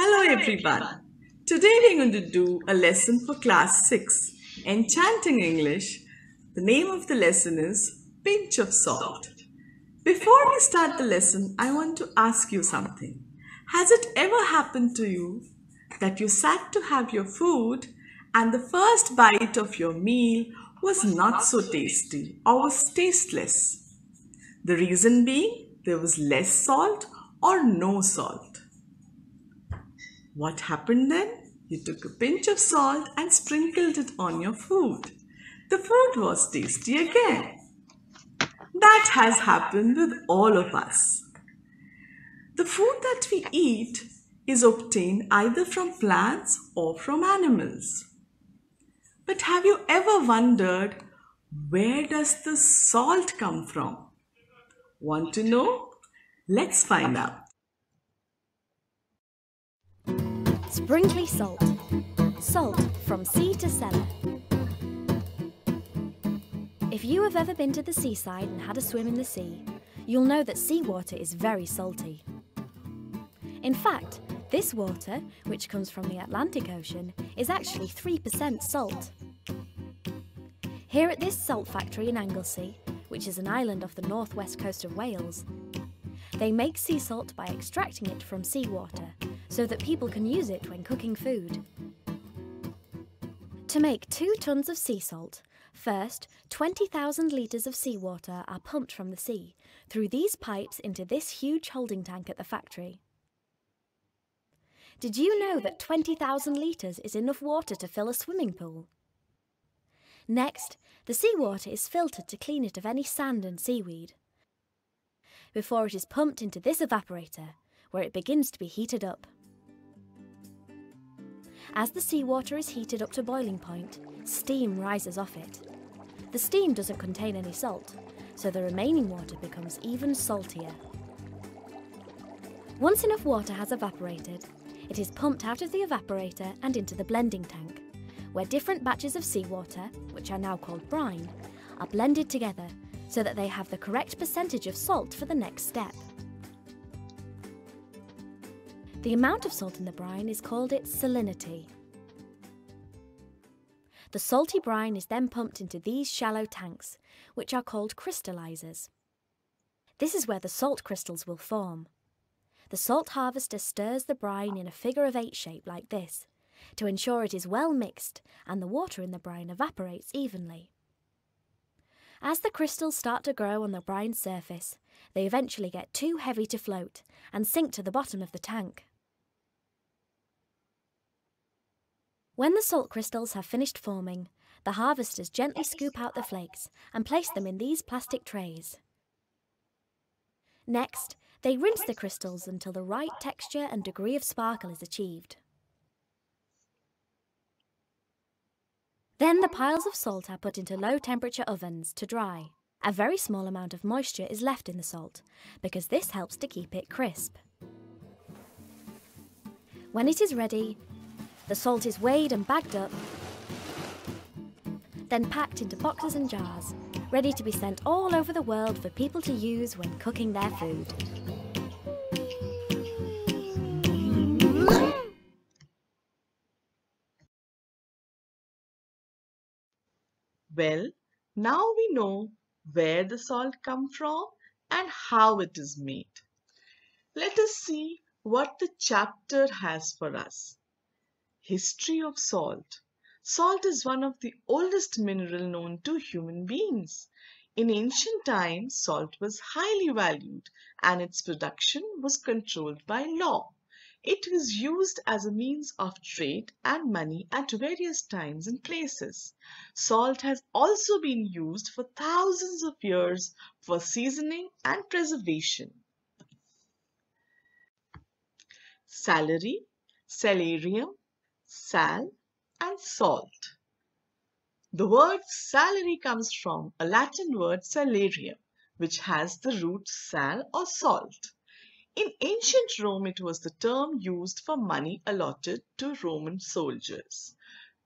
Hello everyone. Today we're going to do a lesson for class 6, Enchanting English. The name of the lesson is Pinch of Salt. Before we start the lesson, I want to ask you something. Has it ever happened to you that you sat to have your food and the first bite of your meal was not so tasty or was tasteless? The reason being there was less salt or no salt. What happened then? You took a pinch of salt and sprinkled it on your food. The food was tasty again. That has happened with all of us. The food that we eat is obtained either from plants or from animals. But have you ever wondered where does the salt come from? Want to know? Let's find out. Sprinkly salt. Salt from sea to cellar. If you have ever been to the seaside and had a swim in the sea, you'll know that seawater is very salty. In fact, this water, which comes from the Atlantic Ocean, is actually 3% salt. Here at this salt factory in Anglesey, which is an island off the northwest coast of Wales, they make sea salt by extracting it from seawater so that people can use it when cooking food. To make two tons of sea salt, first 20,000 litres of seawater are pumped from the sea through these pipes into this huge holding tank at the factory. Did you know that 20,000 litres is enough water to fill a swimming pool? Next, the seawater is filtered to clean it of any sand and seaweed. Before it is pumped into this evaporator, where it begins to be heated up. As the seawater is heated up to boiling point, steam rises off it. The steam doesn't contain any salt, so the remaining water becomes even saltier. Once enough water has evaporated, it is pumped out of the evaporator and into the blending tank, where different batches of seawater, which are now called brine, are blended together so that they have the correct percentage of salt for the next step. The amount of salt in the brine is called its salinity. The salty brine is then pumped into these shallow tanks, which are called crystallizers. This is where the salt crystals will form. The salt harvester stirs the brine in a figure of eight shape like this, to ensure it is well mixed and the water in the brine evaporates evenly. As the crystals start to grow on the brine surface, they eventually get too heavy to float and sink to the bottom of the tank. When the salt crystals have finished forming, the harvesters gently scoop out the flakes and place them in these plastic trays. Next, they rinse the crystals until the right texture and degree of sparkle is achieved. Then the piles of salt are put into low temperature ovens to dry. A very small amount of moisture is left in the salt because this helps to keep it crisp. When it is ready, the salt is weighed and bagged up, then packed into boxes and jars, ready to be sent all over the world for people to use when cooking their food. Well, now we know where the salt come from and how it is made. Let us see what the chapter has for us. History of salt. Salt is one of the oldest mineral known to human beings. In ancient times, salt was highly valued and its production was controlled by law. It was used as a means of trade and money at various times and places. Salt has also been used for thousands of years for seasoning and preservation. Salary, salarium, sal and salt. The word salary comes from a Latin word salarium, which has the root sal or salt. In ancient Rome, it was the term used for money allotted to Roman soldiers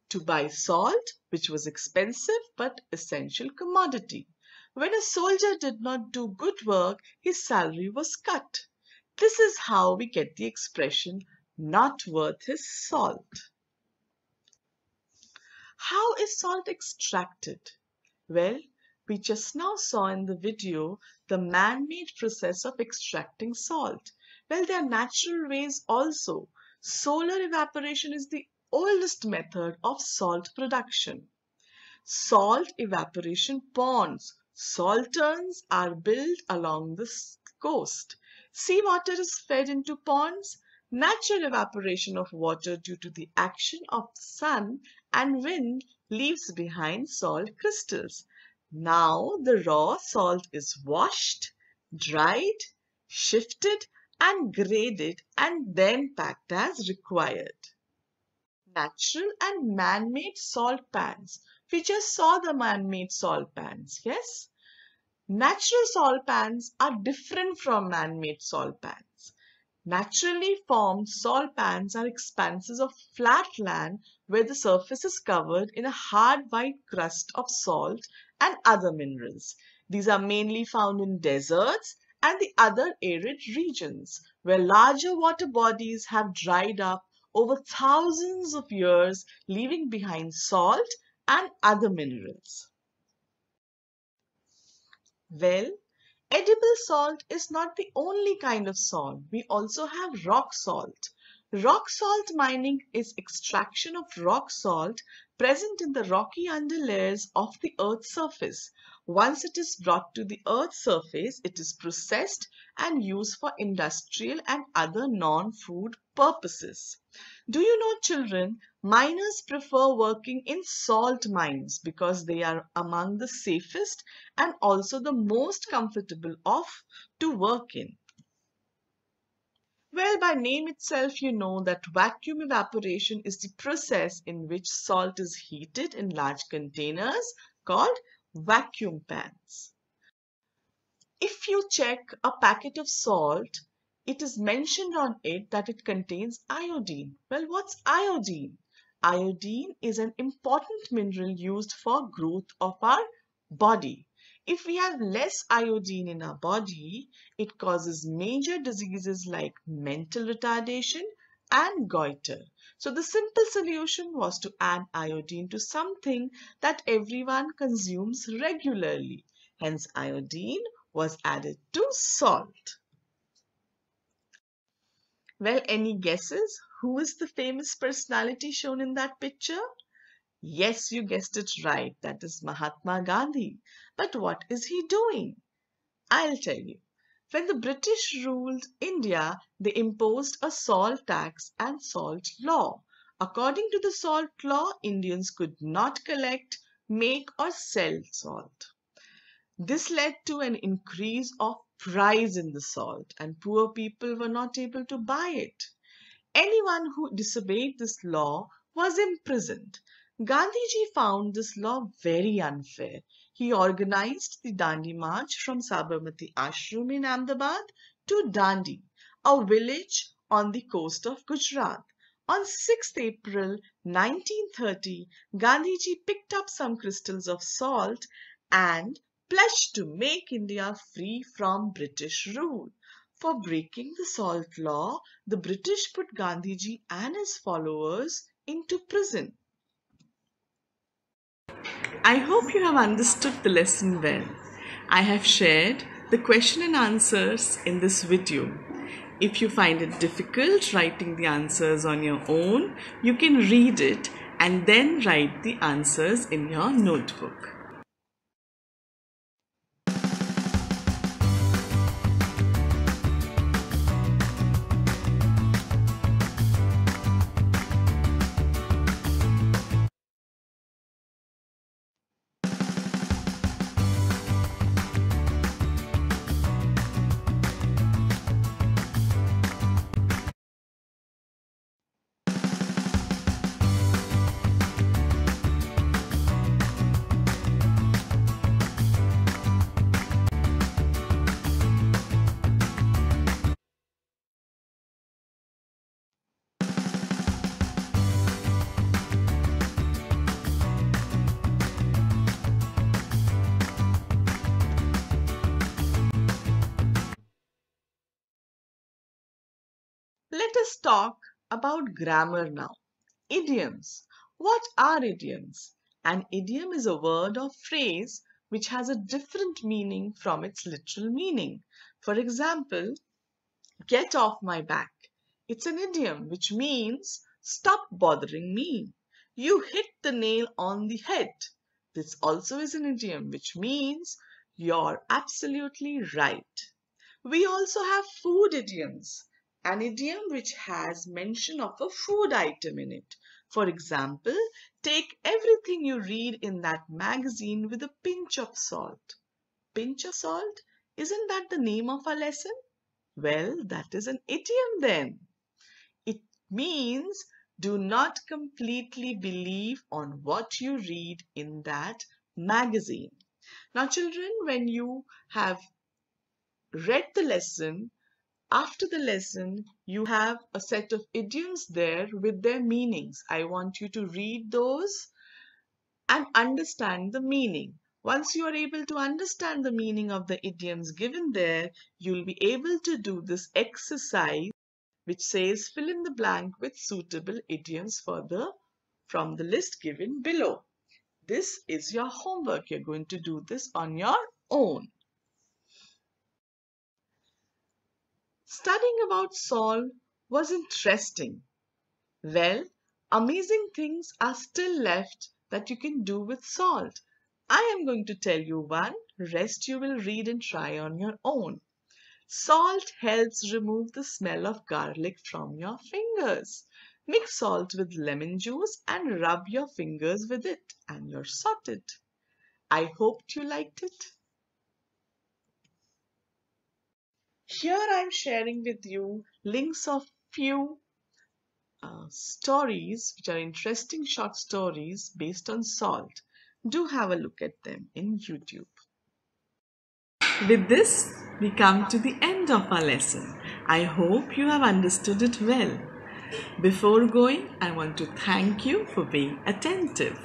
to buy salt, which was expensive but essential commodity. When a soldier did not do good work, his salary was cut. This is how we get the expression not worth his salt. How is salt extracted? Well, we just now saw in the video the man-made process of extracting salt. Well, there are natural ways also. Solar evaporation is the oldest method of salt production. Salt evaporation ponds, salterns are built along the coast. Seawater is fed into ponds. Natural evaporation of water due to the action of sun and wind leaves behind salt crystals. Now the raw salt is washed, dried, shifted and graded and then packed as required. Natural and man-made salt pans. We just saw the man-made salt pans, yes? Natural salt pans are different from man-made salt pans. Naturally formed salt pans are expanses of flat land where the surface is covered in a hard white crust of salt and other minerals. These are mainly found in deserts and the other arid regions where larger water bodies have dried up over thousands of years leaving behind salt and other minerals. Well, edible salt is not the only kind of salt. We also have rock salt. Rock salt mining is extraction of rock salt present in the rocky underlayers of the earth's surface. Once it is brought to the earth's surface, it is processed and used for industrial and other non-food purposes. Do you know children, miners prefer working in salt mines because they are among the safest and also the most comfortable of to work in. Well, by name itself, you know that vacuum evaporation is the process in which salt is heated in large containers called vacuum pans. If you check a packet of salt, it is mentioned on it that it contains iodine. Well, what's iodine? Iodine is an important mineral used for growth of our body. If we have less iodine in our body, it causes major diseases like mental retardation and goiter. So the simple solution was to add iodine to something that everyone consumes regularly. Hence iodine was added to salt. Well, any guesses? Who is the famous personality shown in that picture? Yes, you guessed it right. That is Mahatma Gandhi. But what is he doing? I'll tell you. When the British ruled India, they imposed a salt tax and salt law. According to the salt law, Indians could not collect, make or sell salt. This led to an increase of price in the salt and poor people were not able to buy it. Anyone who disobeyed this law was imprisoned. Gandhiji found this law very unfair. He organized the Dandi March from Sabarmati Ashram in Ahmedabad to Dandi, a village on the coast of Gujarat. On 6th April 1930, Gandhiji picked up some crystals of salt and pledged to make India free from British rule. For breaking the salt law, the British put Gandhiji and his followers into prison. I hope you have understood the lesson well. I have shared the question and answers in this video. If you find it difficult writing the answers on your own, you can read it and then write the answers in your notebook. Let us talk about grammar now. Idioms. What are idioms? An idiom is a word or phrase which has a different meaning from its literal meaning. For example, get off my back. It's an idiom which means stop bothering me. You hit the nail on the head. This also is an idiom which means you're absolutely right. We also have food idioms. An idiom which has mention of a food item in it. For example, take everything you read in that magazine with a pinch of salt. Pinch of salt? Isn't that the name of our lesson? Well, that is an idiom then. It means do not completely believe on what you read in that magazine. Now, children, when you have read the lesson, after the lesson, you have a set of idioms there with their meanings. I want you to read those and understand the meaning. Once you are able to understand the meaning of the idioms given there, you'll be able to do this exercise which says fill in the blank with suitable idioms for the, from the list given below. This is your homework. You're going to do this on your own. Studying about Saul was interesting. Well, amazing things are still left that you can do with salt. I am going to tell you one, rest you will read and try on your own. Salt helps remove the smell of garlic from your fingers. Mix salt with lemon juice and rub your fingers with it and you're sorted. I hoped you liked it. Here I'm sharing with you links of few uh, stories which are interesting short stories based on salt. Do have a look at them in YouTube. With this, we come to the end of our lesson. I hope you have understood it well. Before going, I want to thank you for being attentive.